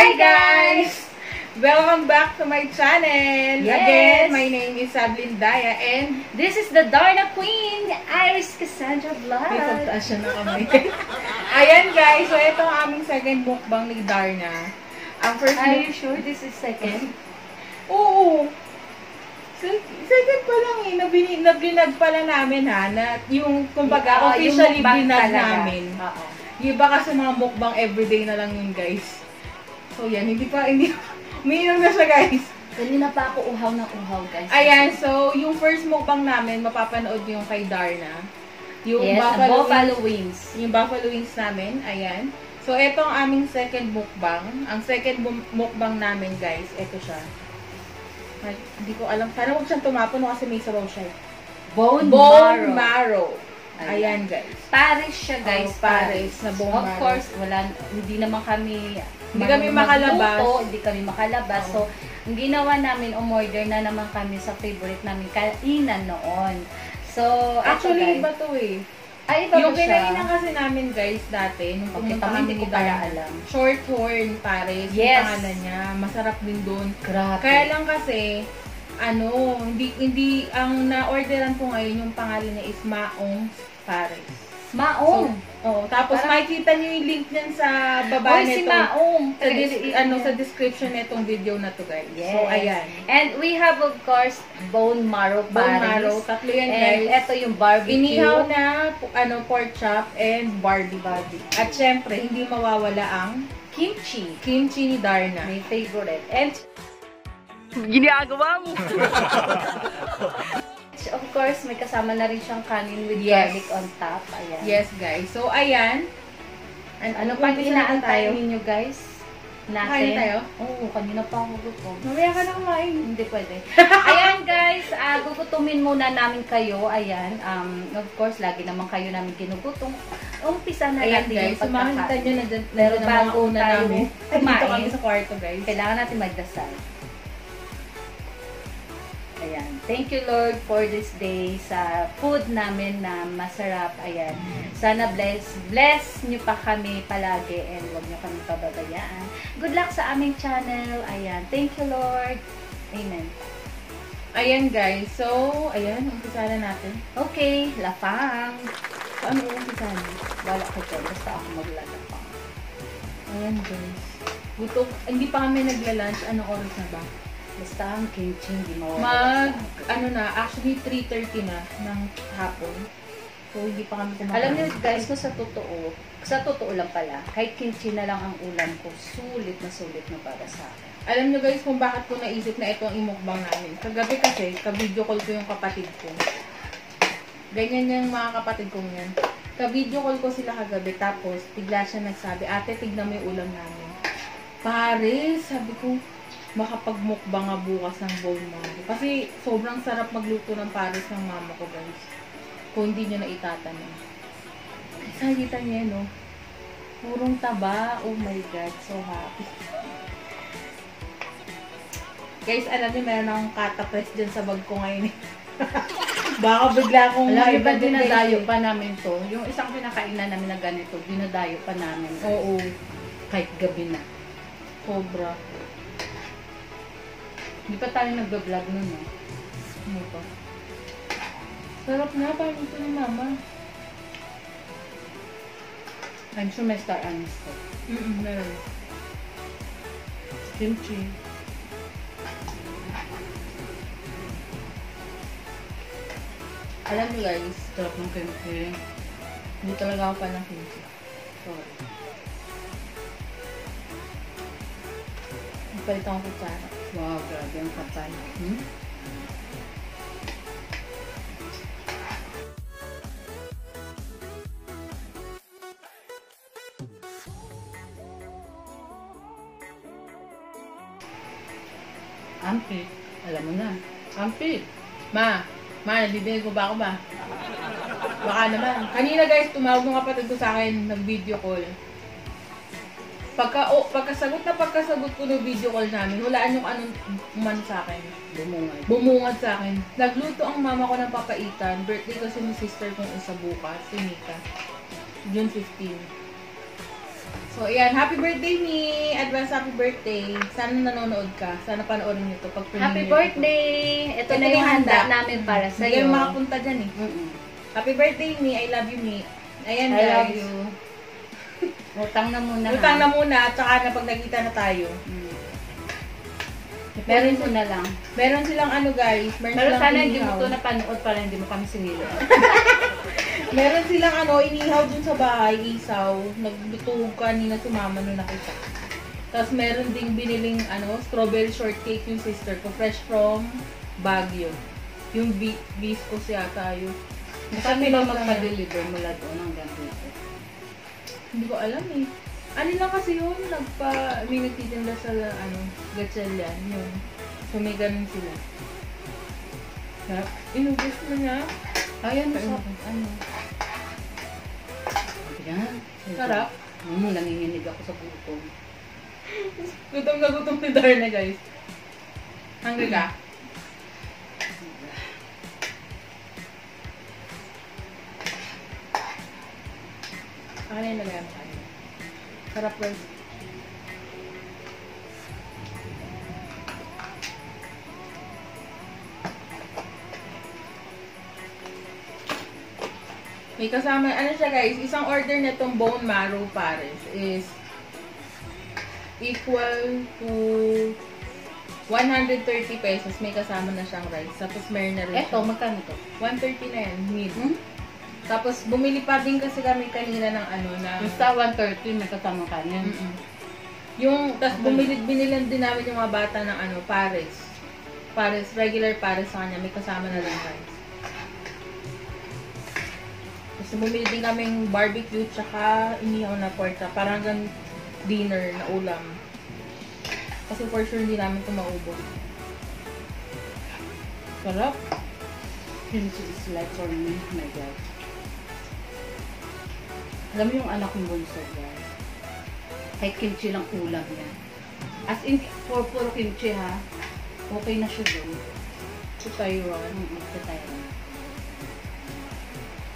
Hi guys! Welcome back to my channel. Yes. Again, my name is Sablin Daya and This is the Darna Queen, Iris Cassandra Vlog. may pagtaas ng kamay. Ayan guys, so ito ang aming second mukbang ni Darna. Ang first Are you sure this is second? Oo. Se- Second pa lang eh, nabini, nablinag pala namin ha, na yung, kumbaga, yung officially mukbang binag talaga. namin. Oo. Yung iba kasi mga mukbang everyday na lang yun guys. So yan, hindi pa, hindi, umiinom na siya guys. Kanina pa ako uhaw ng uhaw, guys. Ayan, so yung first mukbang namin, mapapanood niyo yung kay Darna. Yung Yes, buffalo, buffalo wings. Yung buffalo wings namin, ayan. So, ito ang aming second mukbang. Ang second mukbang namin, guys, ito siya. Ay, hindi ko alam. Sana huwag siyang tumapon kasi may sabaw siya. eh. Bone, Bone marrow. marrow. Ayan. Ayan, guys. Paris siya, guys. Oh, Paris na bone Of marrow. course, wala, hindi naman kami Hindi kami makalabas. magluto, hindi kami makalabas. Oo. So, ang ginawa namin, umorder na naman kami sa favorite namin kainan noon. So, Actually, guys. iba to eh. Ay, iba Yung kinainan kasi namin, guys, dati, nung Okay, pumunta kami hindi ko pala alam. Short horn, Paris. Yes. Yung pangalan niya. Masarap din doon. Grabe. Kaya lang kasi, ano, hindi, hindi, ang na-orderan ko ngayon, yung pangalan niya is Maong Paris. Maong. Oh, tapos Parang- makikita niyo yung link niyan sa baba Oy, si nito. Maong. Sa, dis- ano, sa description nitong video na to, guys. Yes. So, ayan. And we have, of course, bone marrow Bone Paris. marrow, tatlo yan, And guys. ito yung barbecue. Inihaw na ano pork chop and barbie barbie. At syempre, hindi mawawala ang kimchi. kimchi ni Darna. My favorite. And Ginagawa mo. of course, may kasama na rin siyang kanin with Yes. garlic on top. Ayan. Yes, guys. So, ayan. And ano pang Umpisa na inaantay ninyo, guys? Natin. Kain tayo? Oo, kanina pa ako gutom. Mamaya ka na kumain. Hindi pwede. Ayan guys, uh, gugutumin muna namin kayo. Ayan, um, of course, lagi naman kayo namin ginugutom. Umpisa na Ayan, natin guys. yung pagkakain. nyo na dyan. Pero bago na tayo namin. kumain. Dito kami sa kwarto, guys. Kailangan natin magdasal. Thank you Lord for this day sa food namin na masarap. Ayan. Sana bless, bless nyo pa kami palagi and huwag nyo kami pababayaan. Good luck sa aming channel. Ayan. Thank you Lord. Amen. Ayan, guys. So, ayan. Umpisa na natin. Okay, lapang. So, ano yung umpisa na? Wala ko dyan. Basta ako maglalapang. Ayan, guys. Gutom. Hindi pa kami nagla-lunch. Anong oras na ba? Basta ang kimchi, hindi mawawala Mag, ano na, actually 3.30 na ng hapon. So, hindi pa kami kumakain. Alam niyo guys, kung sa totoo, sa totoo lang pala, kahit kimchi na lang ang ulam ko, sulit na sulit na para sa akin. Alam niyo guys kung bakit ko naisip na ito ang imukbang namin. Kagabi kasi, ka-video call ko yung kapatid ko. Ganyan yung mga kapatid kong yan. Ka-video call ko sila kagabi, tapos bigla siya nagsabi, ate, tignan mo yung ulam namin. Pare, sabi ko, makapagmukbang nga bukas ng bone marrow. Kasi sobrang sarap magluto ng pares ng mama ko guys. Kung hindi nyo na itatanong. Nakikita niyo yan, no? Purong taba. Oh my God, so happy. Guys, alam niyo, meron akong katapress dyan sa bag ko ngayon. eh. Baka bigla akong Alam niyo ba, maibad din, guys, dinadayo eh. pa namin to. Yung isang pinakainan namin na ganito, dinadayo pa namin. Oo, Kahit gabi na. sobra. Hindi pa tayo nagbablog nun, eh. Ano pa? Sarap na, parang ito ni mama. I'm sure may star anise to. Mm-mm, meron. Kimchi. Alam niyo guys, Sarap ng kimchi. hindi talaga ako pa ng kimchi. Sorry. Nagpalit akong kutsara. Wow, grabe ang kapal. Hmm? Ampit. Alam mo na. Ampit. Ma, ma, nadidinig mo ba ako ba? Baka naman. Kanina guys, tumawag ng kapatid ko sa akin, nag-video call. Pagka, oh, pagkasagot na pagkasagot ko ng video call namin, walaan yung anong umano sa akin. Bumungad. Bumungad sa akin. Nagluto ang mama ko ng papaitan. Birthday kasi ni sister kong isa bukas, si Mika. June 15. So, ayan. Happy birthday, me! Advance happy birthday. Sana nanonood ka. Sana panoorin niyo to pag Happy birthday! Ito, Ito na yung handa handa. namin para Hindi sa iyo. kayo makapunta dyan eh. Mm-mm. Happy birthday, me. I love you, me. Ayan, I guys. love you. Utang na muna. Utang na muna at saka na pag nagkita na tayo. Mm. Meron mo na lang. Meron silang ano guys, meron Pero silang sana hindi mo inihaw. ito napanood para hindi mo kami sinilo. Meron silang ano, inihaw dun sa bahay, isaw. Nagluto kanina si mama nung nakita. Tapos meron ding biniling ano, strawberry shortcake yung sister ko, fresh from Baguio. Yung bi biscos yata yun. Saan Tapos magpa-deliver mula doon hanggang? Hindi ko alam eh. Ano lang kasi yun, nagpa, may nagtitinda sa ano, gatchalian, yun. So may ganun sila. Sarap. Inubos mo niya. Ayan, sa, ano. Ayan. Sarap. Mm, nanginginig ako sa gutom. Gutom na gutom ni Darna guys. Hungry ka? Ano yung lagay mo kanina? Sarap guys. May kasama, ano siya guys, isang order na itong bone marrow pares is equal to 130 pesos. May kasama na siyang rice. Tapos meron na rin Eto, magkano to? 130 na yan, meal. Hmm? Tapos bumili pa din kasi kami kanina ng ano na... Yung sa 130, may kasama kanin. Mm-mm. Yung, tapos bumili, binilan din namin yung mga bata ng ano, pares. Pares, regular pares sa kanya. May kasama na rin rice. Tapos bumili din kaming barbecue tsaka inihaw na chop. Parang hanggang dinner na ulam. Kasi for sure hindi namin ito maubos. Sarap. Kimchi is like for me, my God. Alam mo yung anak kong bunso, guys. Kahit kimchi lang ulam yan. As in, for puro kimchi ha, okay na siya doon. Sa Taiwan. Sa Taiwan.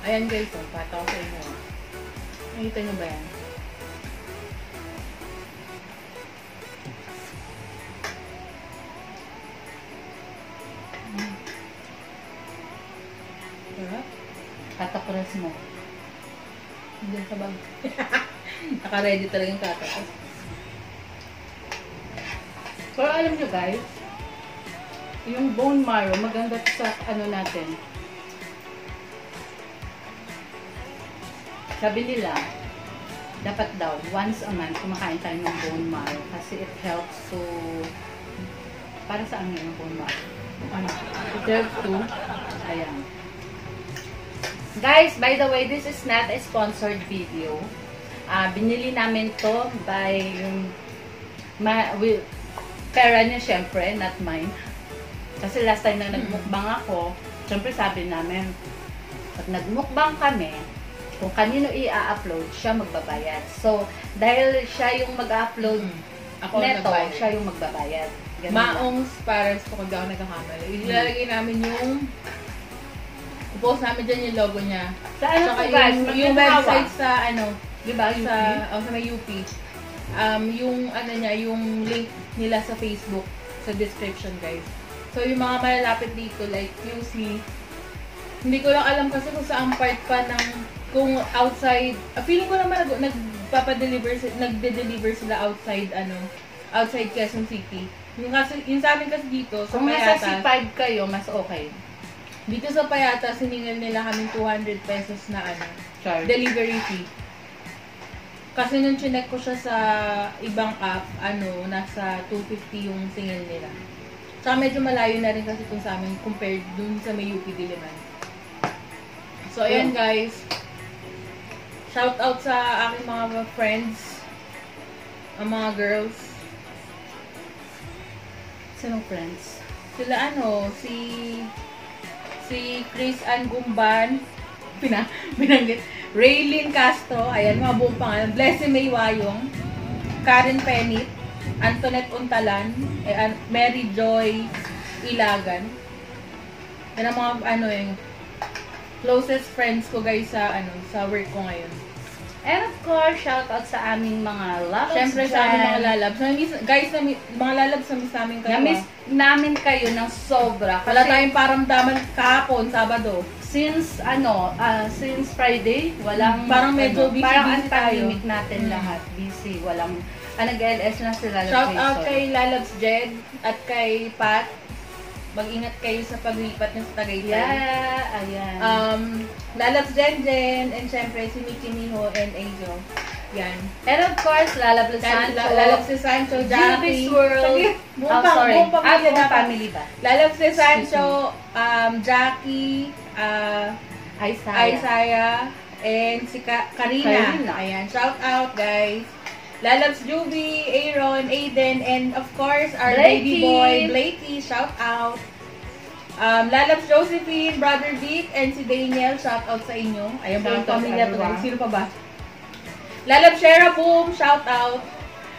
Ayan guys, oh, pata ko sa inyo. Nakita niyo ba yan? Sarap. Katakuras mo. Diyan sa bag. Naka-ready talaga yung katakas. Pero alam nyo guys, yung bone marrow, maganda sa ano natin. Sabi nila, dapat daw, once a month, kumakain tayo ng bone marrow kasi it helps to, para sa ano yung bone marrow? Ano? Serve to. Ayan. Guys, by the way, this is not a sponsored video. Ah, binili namin to by yung ma, will, pera niya syempre, not mine. Kasi last time na nagmukbang ako, syempre sabi namin, pag nagmukbang kami, kung kanino i-upload, siya magbabayad. So, dahil siya yung mag-upload Mm. Ako neto, nagbayad. siya yung magbabayad. Ganun lang. Maong's parents ko kung di ako nagkakamali. Ilalagay namin yung i-post namin dyan yung logo niya. Sa ano Tsaka to guys, yung, yung website sa ano, Di ba, UP? sa, oh, sa may UP. Um, yung ano niya, yung link nila sa Facebook sa description guys. So yung mga malalapit dito like QC, hindi ko lang alam kasi kung saan part pa ng kung outside, ah, feeling ko naman nag, nagpapa-deliver nagde-deliver sila outside ano, outside Quezon City. Yung kasi yung sa amin kasi dito sa Kung nasa Payatas, C5 kayo, mas okay. Dito sa Payatas siningil nila kami 200 pesos na ano, Charge. delivery fee. Kasi nung chinek ko siya sa ibang app, ano, nasa 250 yung singil nila. Tsaka medyo malayo na rin kasi kung sa amin compared dun sa may UP Diliman. So, ayan guys. Shout out sa aking mga friends. Ang mga girls. Sinong friends? Sila ano, si si Chris Ann Gumban, pina, binanggit, Raylene Castro, ayan, mga buong pangalan, Blessy May Wayong, Karen Penit, Antoinette Untalan, eh, Mary Joy Ilagan. Yan ang mga, ano eh, closest friends ko guys sa, ano, sa work ko ngayon. And of course, shout out sa aming mga loves Siyempre sa aming mga lalabs. Namiss, guys, nami, mga lalabs, namiss namin kayo. Namiss ah. namin kayo ng sobra. Wala tayong paramdaman kahapon, Sabado. since ano, ah, since Friday, walang Parang medyo ano, busy-busy parang ang tayo. tahimik natin Mm. lahat. Busy, walang ah, nag-LS na sila. Shout out kay Lalabs Jed at kay Pat. Mag-ingat kayo sa paglipat niyo sa Tagaytay. Yeah, ayan. Um, Lalabs Jen Jen, and syempre si Mickey Miho and Angel. Yan. And of course, Lalabla Sancho. Lalabs si Sancho, Gilbis Jackie. World. Oh, buong, pa, sorry. buong Ah, pamilya buong dapat. family ba? Lalabs si Sancho, um, Jackie, uh, Isaiah. Isaiah, and si Ka- Karina. Karina. Ayan, shout out guys. Lalabs Juby, Aaron, Aiden, and of course, our Blakey. baby boy, Blakey, shout out. Um, Lalabs Josephine, Brother Vic, and si Daniel, shout out sa inyo. Ayan, out sa pamilya to. Sino pa ba? Lalabs Shera Boom, shout out.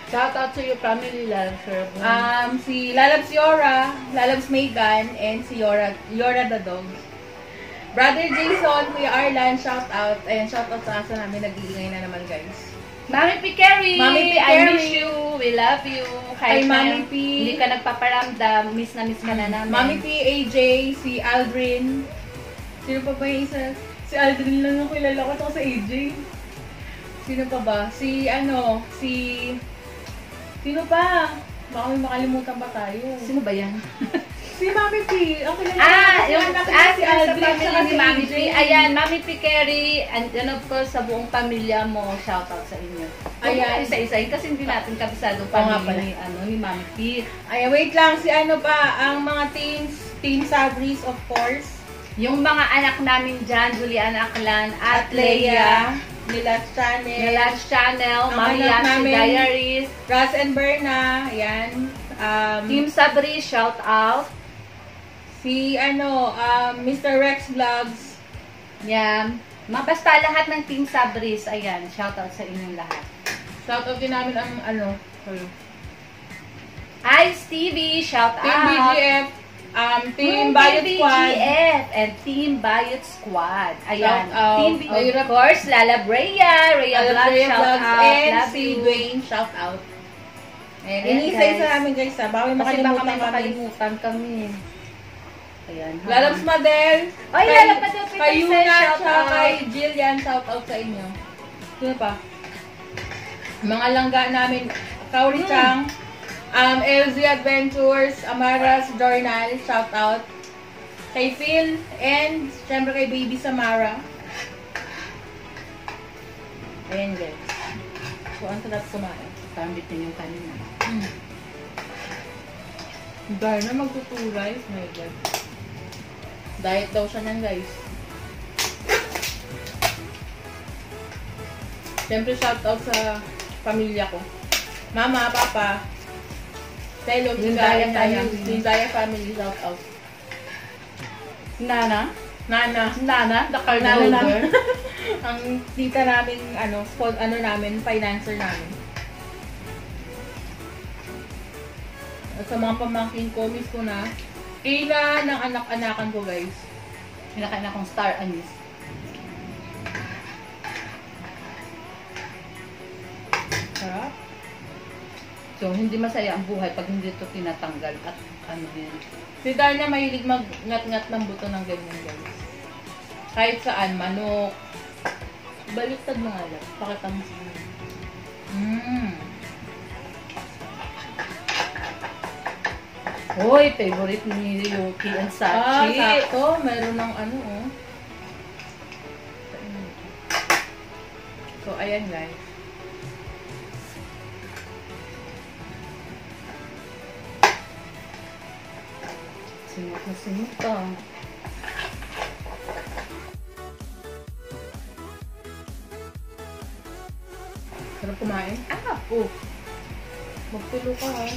Shout out to your family, love, sir. Um, si Lalabs Yora, Lalabs Megan, and si Yora, Yora the dog. Brother Jason, Kuya Arlan, shout out. Ayan, shout out sa asa namin. Nag-iingay na naman, guys. Mami P. Carrie, Mami P. I miss you. We love you. Kay Kahit Mami na P. Hindi ka nagpaparamdam. Miss na miss ka na namin. Mami P, AJ, si Aldrin. Sino pa ba yung isa? Si Aldrin lang ang kilala ko. Ito sa AJ. Sino pa ba? Si ano, si... Sino pa? Baka may makalimutan pa tayo. Sino ba yan? Si Mami P. Ang kilala Ah, ko. yung anak ah, si sa Aldrin. family tsaka ni si Mami AJ. P. Ayan, Mami P. Carrie, and then of course sa buong pamilya mo, shout out sa. Ayan, Ayan. isa-isahin kasi hindi natin kabisadong Oo nga pamilya pala. ni, ano, ni Mami P. Ay, wait lang. Si ano pa, ang mga teams, Team Sabris, of course. Yung mga anak namin dyan, Julian Aklan at Leia, Nilas Channel, Nilash Channel, Ang Mami anak namin. Diaries, Ras and Berna, yan. Um, Team Sabri, shout out. si ano, um, Mr. Rex Vlogs. Yan. Ma, basta lahat ng Team Sabris, ayan, shout out sa inyong lahat. Shout out din namin ang ano, sorry. Ice TV, shout Team out. BGF, um, Team Mm, Bayot Squad. BGF and Team Bayot Squad. Ayan. Shout out. Team B, of course, Lala Brea, Rhea Alam Vlog, yung shout vlogs, out. and Love si you. Dwayne, shout out. Ayan, ini-isa-isa namin guys ha, may Kasi baka makalimutan may kami. makalimutan kami. Ayan. Lalabs Madel. Kay- Lalabs Madel, Kay Peter, Yuna, shout out. kay Jillian, shout out sa inyo. Sino pa? Mga langga namin, Kauri Hmm. Chang, um, LZ Adventures, Amara's Journal, shout out. Kay Phil, and syempre kay Baby Samara. Ayan guys. So, ang sarap kumain. Tambit din yung kanina. Mm. Dahil na magtuturay. My God. Diet daw siya niyan, guys. Siyempre, shout out sa pamilya ko. Mama, Papa, Telo, Lindaya family. Lindaya family, shout out. Nana? Nana. Nana? The card Nana namin. Ang tita namin, ano, spon, ano namin, financer namin. At sa mga pamangkin ko, miss ko na. Ina ng anak-anakan ko, guys. Pinakain akong star anise. Sarap. So, hindi masaya ang buhay pag hindi ito tinatanggal at ano din. Si Darna mahilig mag-ngat-ngat ng buto ng ganyan, guys. Kahit saan, manok. Baliktad mo nga lang. Pakita mo sa. Mmm. Hoy, favorite ni Yuki and Ah, Sachi. sakto. Meron ng ano, oh. So, ayan guys. Sinot na sinot ka. Sarap kumain. Ah, oh. Magtulo ka, ha.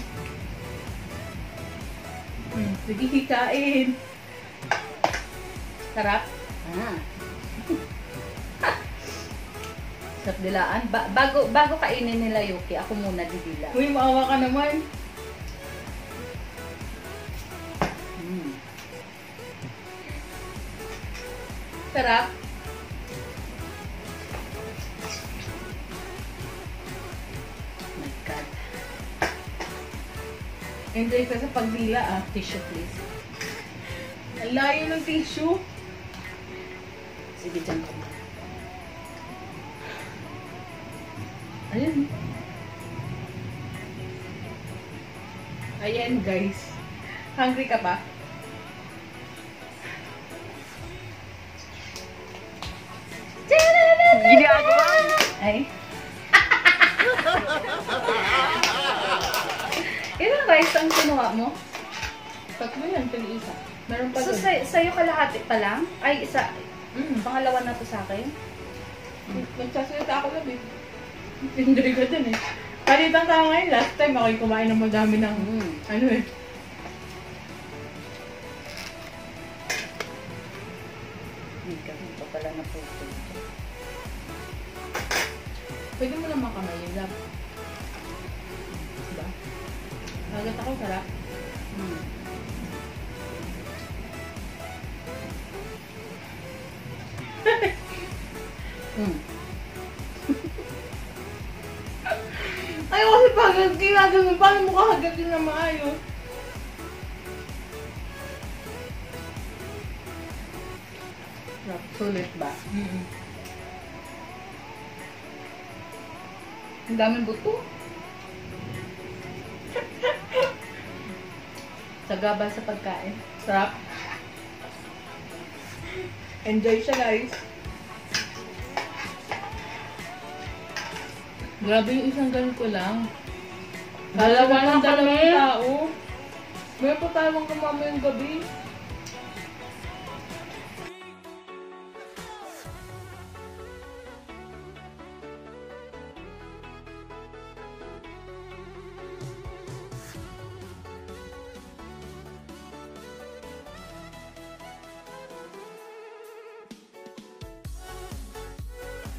Hmm, sige, hikain. Sarap. Ah. Sarap dilaan. Ba- bago, bago kainin nila Yuki, ako muna didila. Uy, maawa ka naman. sarap. Oh my God. Enjoy ka sa pagdila ah. Tissue please. Ang layo ng tissue. Sige, dyan ko. Ayan. Ayan guys. Hungry ka ba? Meron pa So, dun. sa, sa'yo kalahati pa lang? Ay, isa. Mm. Pangalawa na to sa akin? Nagsasalita ako lang eh. Enjoy ko dun eh. Palitan tayo ngayon. Last time ako'y kumain ng madami ng Mm. ano eh. Ginagawa, paano mo kahagatin na maayos? Sulit ba? Mm-mm. Ang daming buto. Sagaba sa pagkain. Sarap. Enjoy siya, guys. Grabe yung isang ganito lang. Dalawa ng dalawang tao. May pa tayong kamama yung gabi.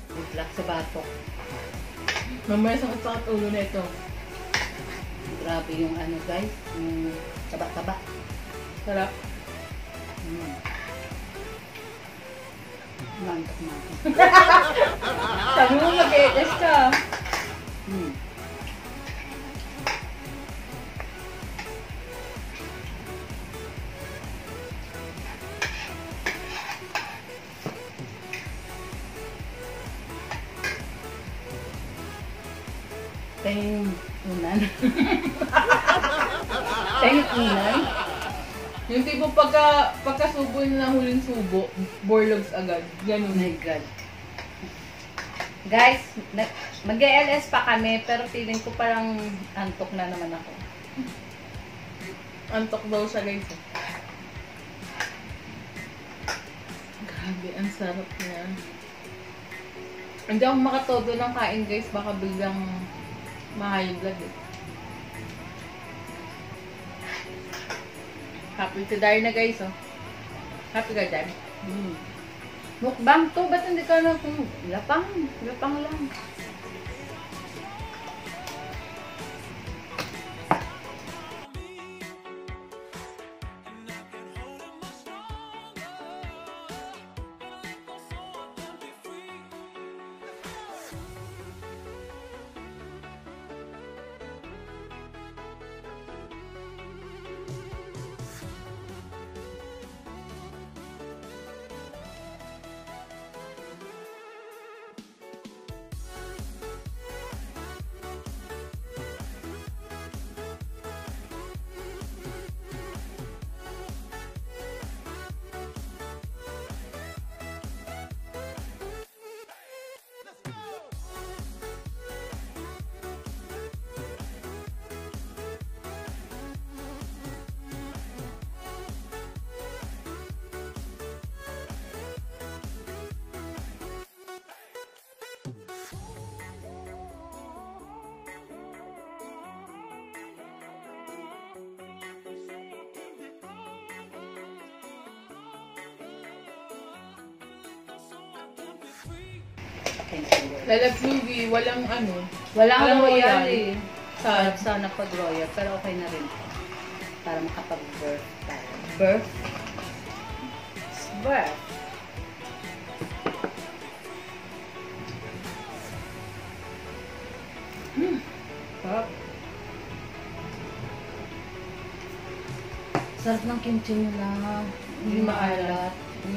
Good luck sa batok. Mamaya sa ulo na ito. Grabe yung ano guys. Yung taba-taba. Sarap. Hmm. Mantok na ako. Sabi mo mag-e-test ka. Hmm. Teng unan. Teng unan. Yung tipo pagka, pagkasubo na huling subo, borlogs agad. Oh Ganun. my God. Guys, mag-LS pa kami, pero feeling ko parang antok na naman ako. Antok daw siya guys. Grabe, ang sarap niya. Hindi ako makatodo ng kain guys, baka biglang ma-high blood eh. Happy to die na guys oh. Happy ka dyan? Mm. Mukbang to, ba't hindi ka na kung lapang? Lapang lang. Lord. Lalaglugi, walang ano. Walang Walang royal eh. Sa, Sarap sana pag royal, pero okay na rin. Para makapag-birth tayo. Birth? Birth. Hmm. Sarap. Sarap ng kimchi nila. Hindi maalat.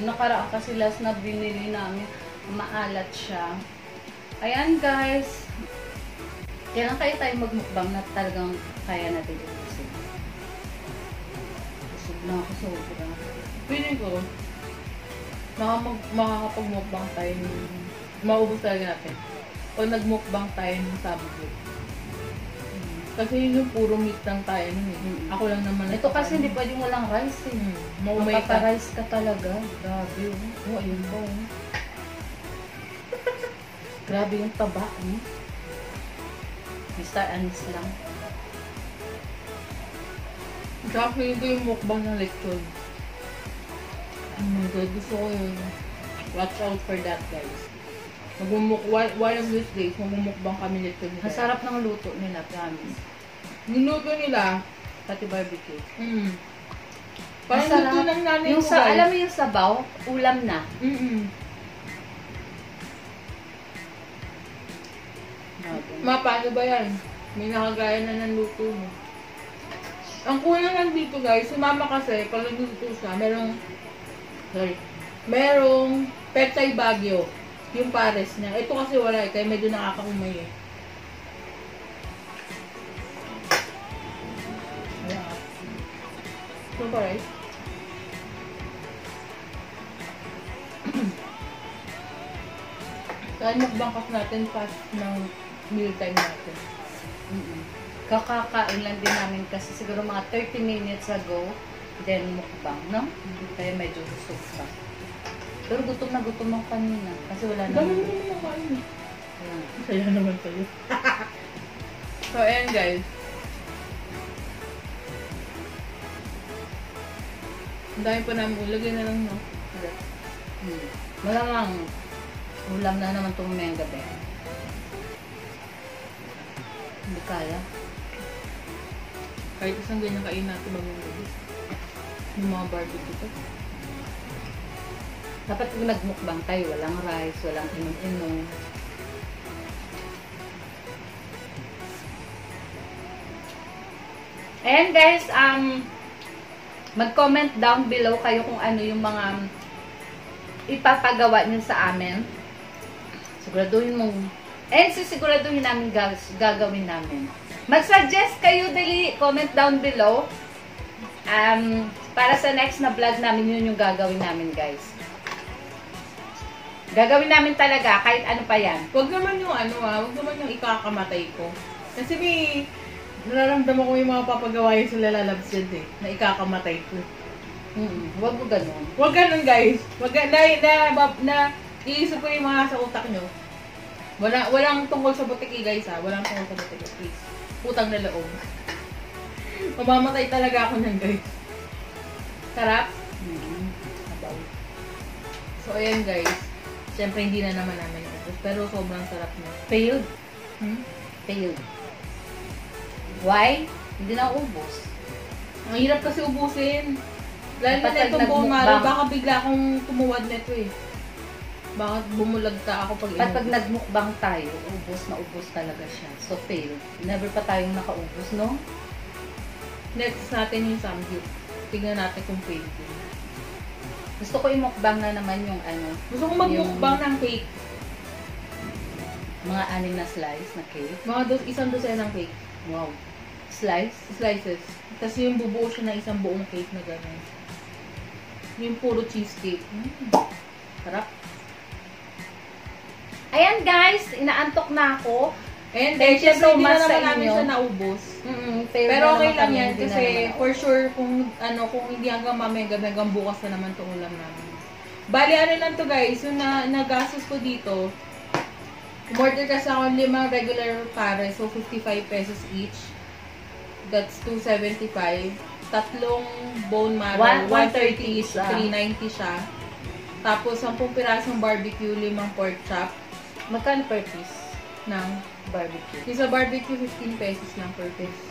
Nakaraan kasi last na binili namin, maalat siya. Ayan guys. Kailan kayo tayo magmukbang na talagang kaya natin ubusin? Busog na ako sobra. Feeling ko, makakapag-mukbang tayo ng- maubos talaga natin. O nag-mukbang tayo ng Sabado. Kasi yun yung puro meat lang tayo nun eh. Mm. Ako lang naman. Ito kasi hindi pwedeng walang rice eh. Hmm. Maumay ka. Talaga. Grabe oh. Oh, ayun po. Grabe yung taba. Eh. Mr. Anis lang. Feeling ko yung mukbang ng lechon. Oh my God, gusto ko yun. Watch out for that, guys. Magmumuk one, one of these days, magmumukbang kami lechon. Ang sarap ng luto nila, promise. Niluto nila, Pati barbecue. mm. Parang Masarap. luto ng nanay Yung ko, sa, guys. alam mo yung sabaw, ulam na. Mm-mm. Ma, paano ba yan? May nakagaya na ng luto mo. Ang kulang lang dito guys, si mama kasi, pag nagluto siya, merong, sorry, merong Pechay Bagyo, yung pares niya. Ito kasi wala eh, kaya medyo nakakaumay eh. Ito pa right? Kaya magbangkas natin past ng meal time natin. Mm-mm. Kakakain lang din namin kasi siguro mga 30 minutes ago, then mukbang, no? Kaya medyo busog pa. Pero gutom na gutom ako kanina kasi wala na. Dami naman eh. Ayan. Kaya naman sa'yo. so, ayan guys. Ang dami pa namin ulagay na lang, no? Hmm. Malamang ulam na naman itong may gabi. Hindi kaya. Kahit isang ganyan kain natin bagong gabi. Yung mga barbecue ko. Dapat kung nagmukbang tayo, walang rice, walang inom-inom. Ayan guys, um, mag-comment down below kayo kung ano yung mga ipapagawa nyo sa amin. Siguraduhin mong, and sisiguraduhin namin gagawin namin. Mag-suggest kayo, dali, comment down below. Um, para sa next na vlog namin, yun yung gagawin namin guys. Gagawin namin talaga, kahit ano pa yan. Huwag naman yung ano ah, huwag naman yung ikakamatay ko. Kasi may nararamdaman ko yung mga papagawain sa lalabs yan eh, na ikakamatay ko. Mm Huwag mo ganun. Huwag ganun guys. Huwag na, na, na, na, iisip ko yung mga sa utak nyo. Wala, walang tungkol sa butiki guys ha. Walang tungkol sa butiki. Please. Putang na loob. Mamamatay talaga ako nan guys. Sarap. Mm Abaw. So ayan guys. Siyempre hindi na naman namin ito. Pero sobrang sarap niya. Failed. Hmm? Failed. Why? Hindi na ubos. Ang hirap kasi ubusin. Lalo Dapat na itong pag buong nagmukbang- maro, baka bigla akong tumuwad nito eh. Baka bumulagta ako pag Pat pag nagmukbang tayo, ubos na ubos talaga siya. So, failed. Never pa tayong nakaubos, no? Next natin yung samgyup. Tingnan natin kung fake yun. Gusto ko imukbang na naman yung ano, Gusto ko magmukbang ng cake. mga anim na slice na cake. Mga dos, isang dosen ng cake. Wow. Slice? Slices. Tapos yung bubuo siya na isang buong cake na gano'n. Yung puro cheesecake. Mm. Sarap. Ayan guys, inaantok na ako. And Thank you so hindi much na sa naman namin inyo. siya naubos. Failed Pero na okay lang yan kasi for sure kung ano kung hindi hanggang mamaya gabi hanggang bukas na naman itong ulam namin. Bali ano lang to guys, yung na, nagastos ko dito, umorder kasi ako ng limang regular pares, so 55 pesos each. That's 275. Tatlong bone marrow, One- 130 each, isa. 390 siya. Tapos 10 pirasong barbecue, limang pork chop Magkano per piece? ng Barbecue. yung sa barbecue 15 pesos lang per piece.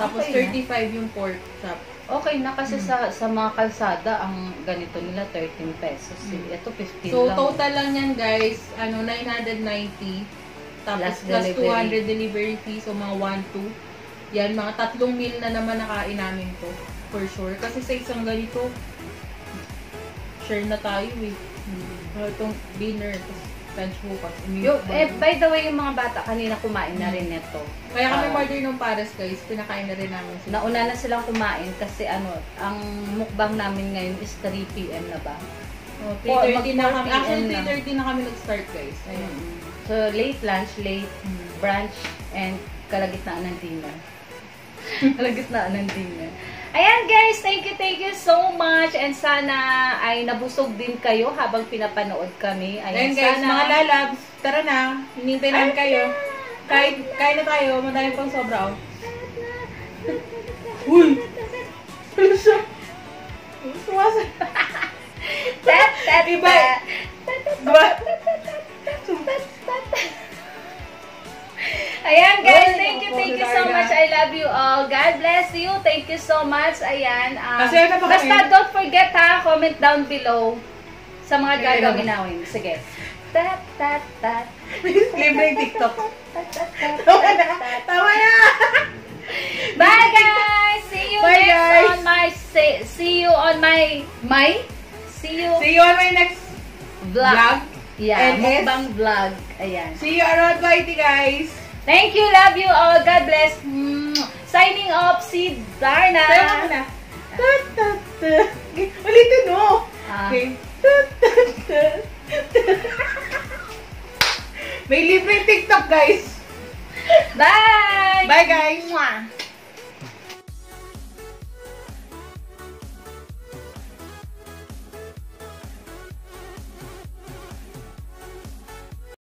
Tapos Okay na. 35 yung pork chop. Okay na kasi sa sa mga kalsada, ang ganito nila 13 pesos. Mm. Ito 15 So, lang. total lang yan, guys, ano, 990. Tapos, Plus plus, delivery. 200 delivery fee. So, mga 1, 2. Yan, mga tatlong meal na naman nakain namin to. For sure. Kasi sa isang ganito, share na tayo eh. Uh, itong dinner, tapos lunch bukas. Yung, eh, by the way, yung mga bata, kanina kumain na rin nito. Kaya kami Ah. order ng pares guys, pinakain na rin namin sila. Nauna na silang kumain kasi ano, ang mukbang namin ngayon is 3 p.m. na ba? Oh, Four- 3.30 na kami. 4 Actually, PM na. 3.30 na kami nag-start guys. Ayun. So, late lunch, late Mm. brunch, and kalagitnaan ng dinner. kalagitnaan ng dinner. Ayan guys, thank you, thank you so much. And sana ay nabusog din kayo habang pinapanood kami. Ayun Ayan, guys, sana, mga lalabs, tara na. Hinintay namin kayo. Kain, kain na tayo, madami pang sobra. oh. Uy! Ano siya? Sumasa. Tat, tat, tat. Diba? Ayan guys, Uy, thank you, thank you so much. I love you all. God bless you. Thank you so much. Ayan. Um, basta don't forget ha, comment down below sa mga gagawin namin. Sige. Tat, tat, tat. Libre yung TikTok. Tama na! Tama na! Bye guys! See you Bye, next guys. on my see, see you on my my see you See you on my next vlog. vlog. Yeah, mukbang vlog. Ayan. See you around 20 guys. Thank you, love you all. God bless. Signing off si Darna. Tayo mo na. Tut, tut, tut. Ulitin mo. Ah. Okay. Tut, tut, tut. May libreng TikTok guys. Bye! Bye guys. Mwah.